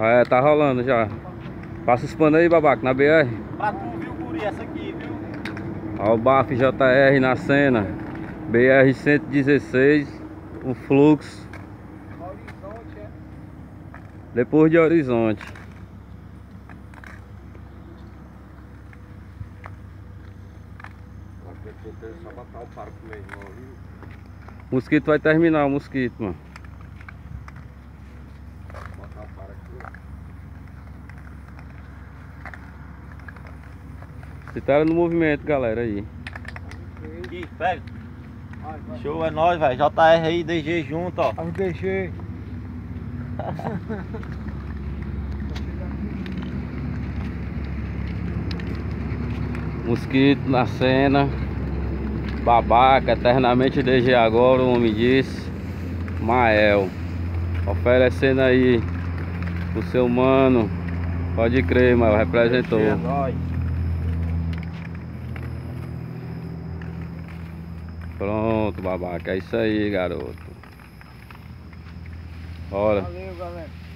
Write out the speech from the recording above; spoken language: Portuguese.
É, tá rolando já. Passa os panos aí, babaca, na BR. Pra tu, viu, guri, essa aqui, viu? Ó o BAF JR na cena. BR 116. O fluxo. Horizonte, é? Depois de Horizonte. Só botar o? Mosquito vai terminar o mosquito, mano. Botar o paro aqui. Você tá no movimento, galera, aí. Aqui, pega. Vai, vai. Show, é nóis, velho. JR aí, DG junto, ó. Aí deixei. Mosquito na cena. Babaca, eternamente DG agora, o homem disse. Mael. Oferecendo aí o seu mano. Pode crer, Mael, representou. É. Pronto, babaca. É isso aí, garoto. Bora. Valeu, galera.